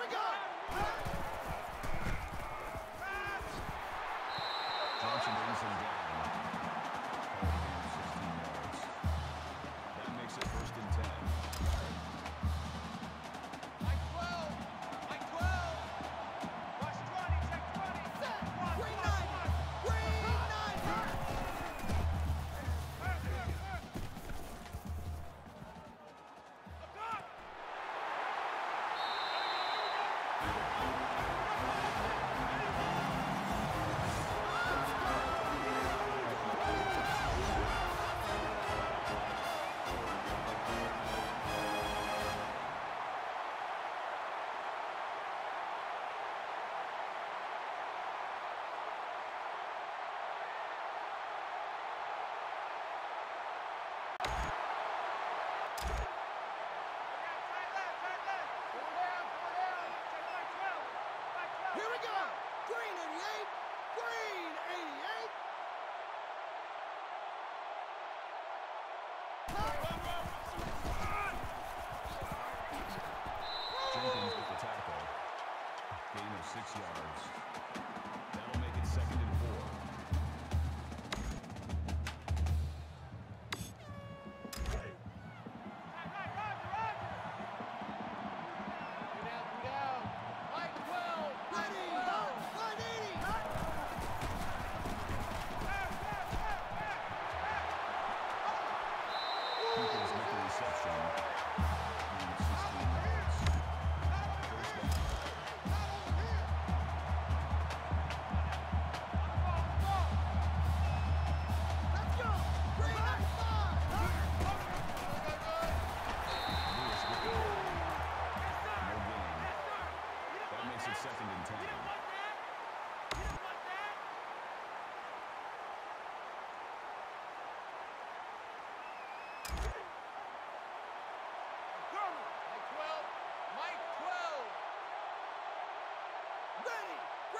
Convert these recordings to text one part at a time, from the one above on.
we go. Jenkins with the tackle. Gain of six yards.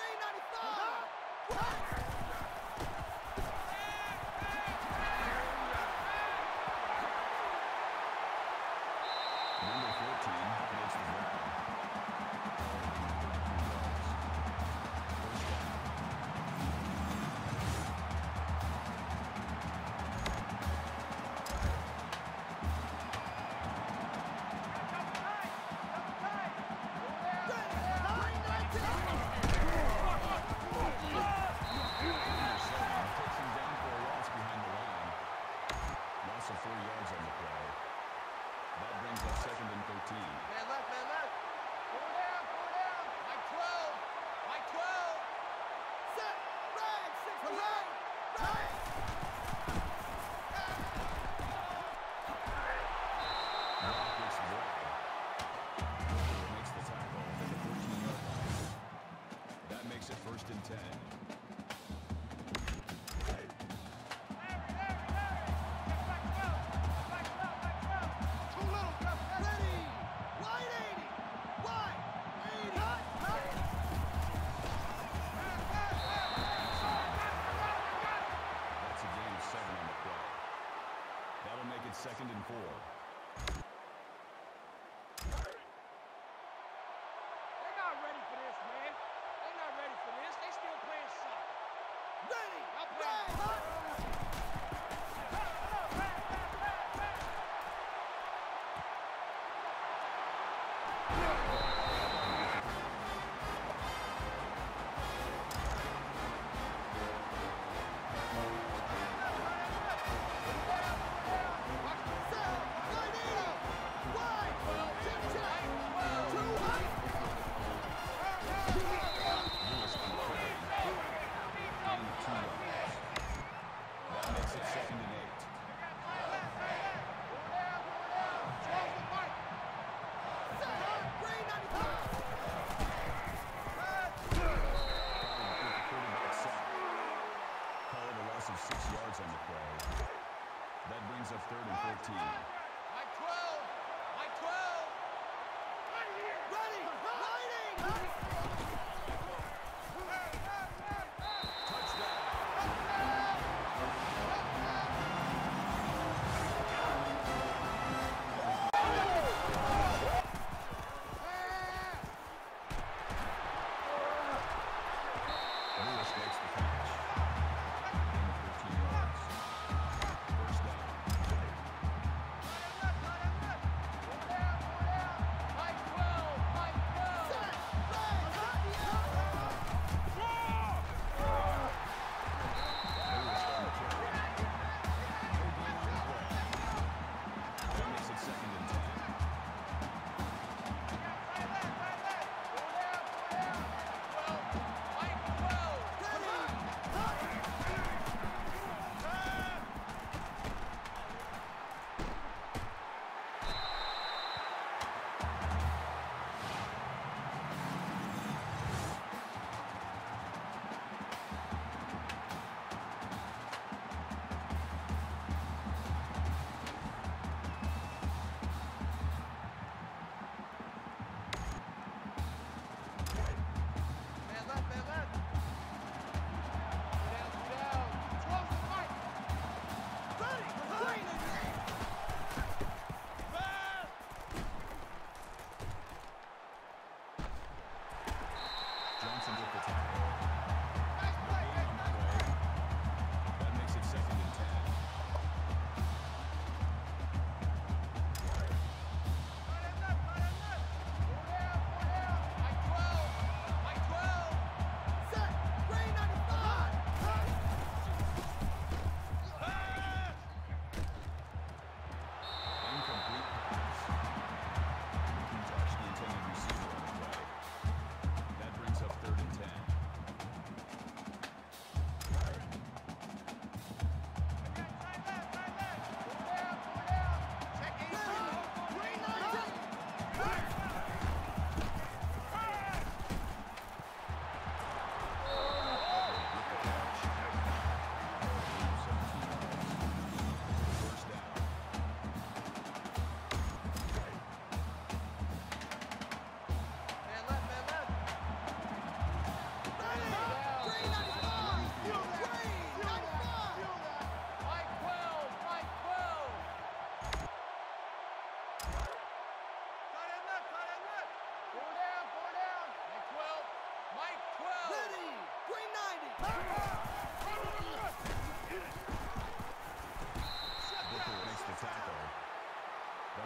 395! What? Right.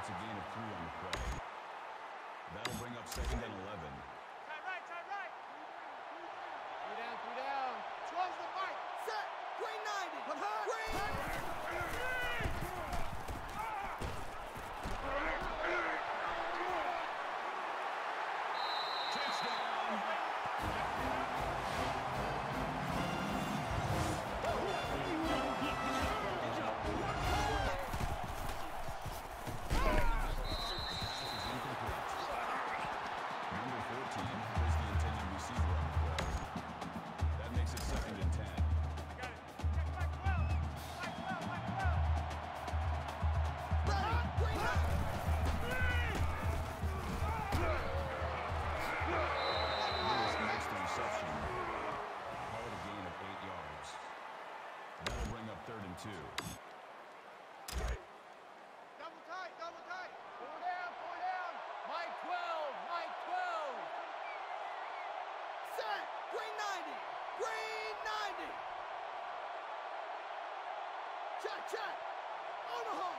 That's a gain of three on the play. That'll bring up second and 11. Try right, try right. Three down, three down. 12's the fight. Set. Green 90. Green 90. 390. Check, check. On the home.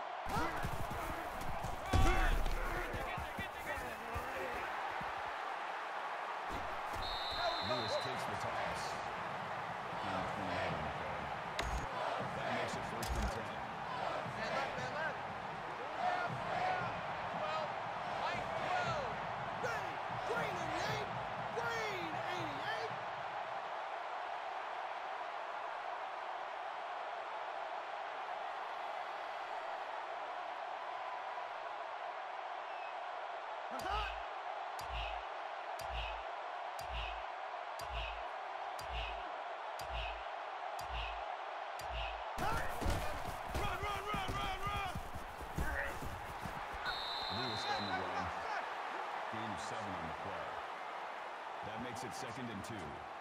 That makes it second and two.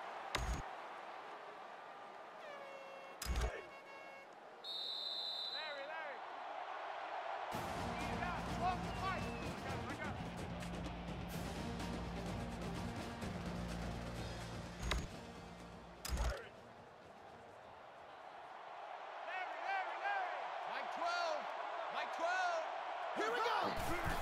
Here we go!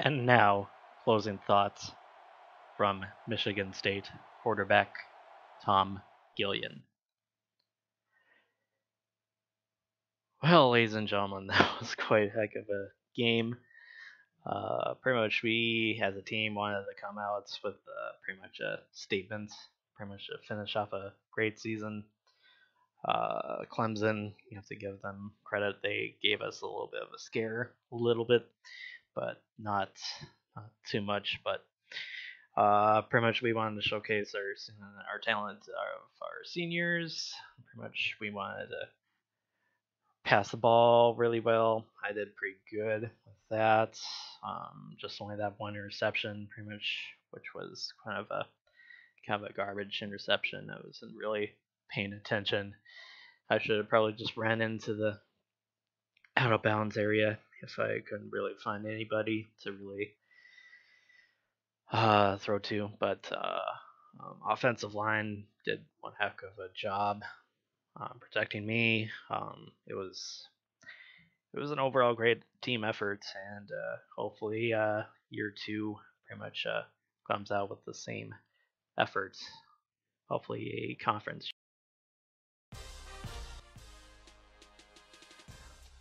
And now, closing thoughts from Michigan State quarterback Tom Gilliam. Well, ladies and gentlemen, that was quite a heck of a game. Uh, pretty much, we as a team wanted to come out with uh, pretty much a statement, pretty much to finish off a great season. Uh, Clemson, you have to give them credit. They gave us a little bit of a scare, a little bit, but not, not too much. But uh, pretty much, we wanted to showcase our our talent of our seniors. Pretty much, we wanted to pass the ball really well. I did pretty good with that. Um, just only that one interception, pretty much, which was kind of a kind of a garbage interception. I wasn't really paying attention. I should have probably just ran into the out of bounds area if I couldn't really find anybody to really uh, throw to. But uh, um, offensive line did one heck of a job um, protecting me. Um, it was it was an overall great team effort, and uh, hopefully uh, year two pretty much uh, comes out with the same efforts. Hopefully a conference.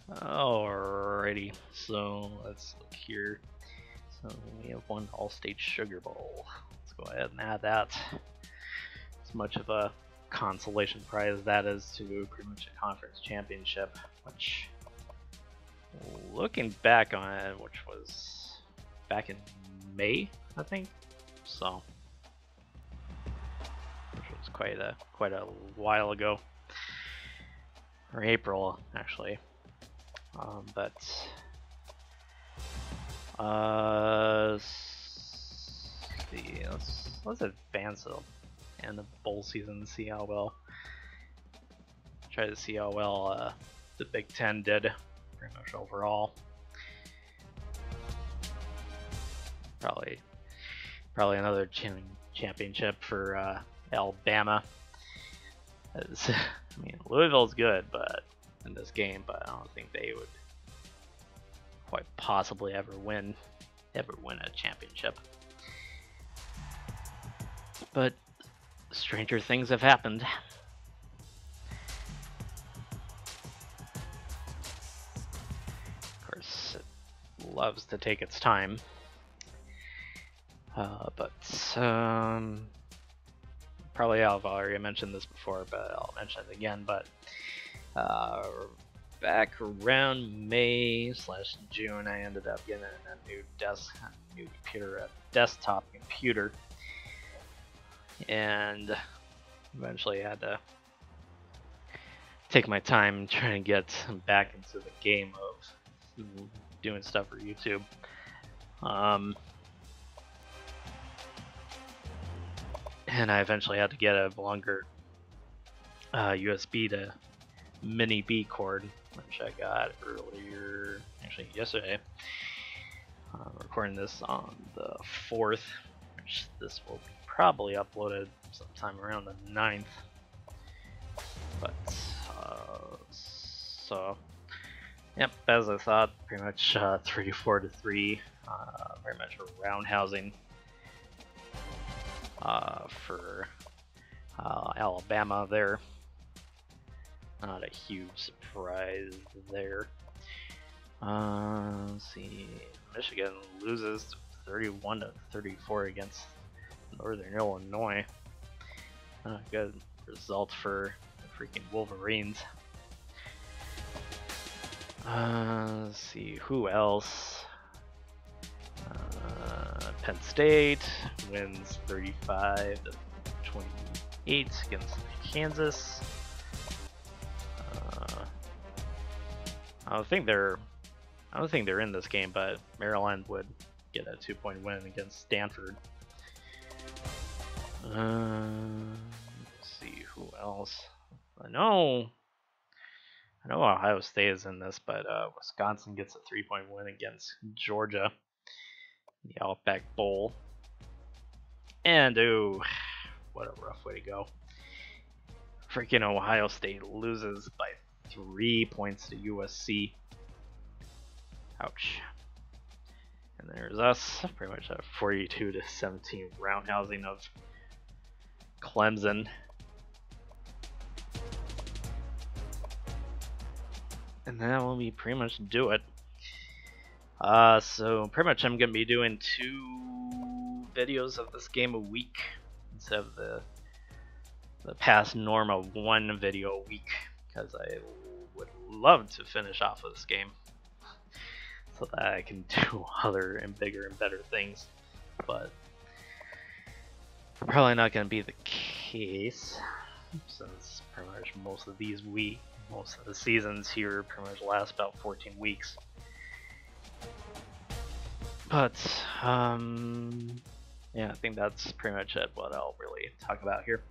Alrighty, so let's look here. So we have one All-State Sugar Bowl. Let's go ahead and add that. As much of a consolation prize that is to pretty much a conference championship, which looking back on it, which was back in May, I think. So which was quite a quite a while ago. Or April actually. Um, but uh, see, let's let's advance it and the bowl season see how well try to see how well uh, the Big Ten did pretty much overall. Probably probably another championship for uh, Alabama. I mean, Louisville's good, but in this game, but I don't think they would quite possibly ever win, ever win a championship. But stranger things have happened. Of course, it loves to take its time. Uh, but um, probably I've already mentioned this before, but I'll mention it again. But uh, back around May slash June, I ended up getting a new desk, new computer, a desktop computer and eventually had to take my time trying to get back into the game of doing stuff for YouTube. Um, and I eventually had to get a longer uh, USB to mini B cord, which I got earlier, actually yesterday. Uh, recording this on the 4th, which this will be probably uploaded sometime around the 9th. But, uh, so, yep, as I thought, pretty much uh, 34 to 3, uh, very much a roundhousing uh, for uh, Alabama there. Not a huge surprise there. Uh, let's see, Michigan loses 31 to 34 against Northern Illinois. Uh, good result for the freaking Wolverines. Uh, let's see, who else? Uh, Penn State wins 35 to 28 against Kansas. I don't think they're I don't think they're in this game, but Maryland would get a two-point win against Stanford. Uh, let's see who else. I know. I know Ohio State is in this, but uh, Wisconsin gets a three-point win against Georgia, the Outback Bowl. And ooh, what a rough way to go. Freaking Ohio State loses by three points to USC. Ouch. And there's us, pretty much a 42 to 17 roundhousing of Clemson. And that will be pretty much do it. Uh, so pretty much I'm gonna be doing two videos of this game a week instead of the the past norm of one video a week because I would love to finish off of this game so that I can do other and bigger and better things. But probably not going to be the case since pretty much most of these week, most of the seasons here pretty much last about 14 weeks. But um, yeah, I think that's pretty much it. What I'll really talk about here.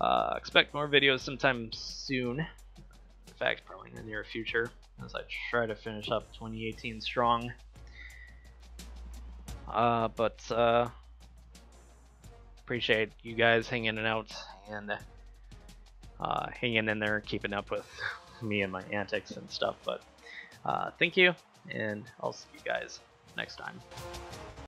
Uh, expect more videos sometime soon. In fact, probably in the near future as I try to finish up 2018 strong. Uh, but uh, appreciate you guys hanging out and uh, hanging in there, keeping up with me and my antics and stuff. But uh, thank you, and I'll see you guys next time.